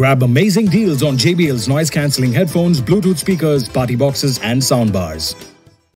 Grab amazing deals on JBL's noise cancelling headphones, Bluetooth speakers, party boxes, and soundbars.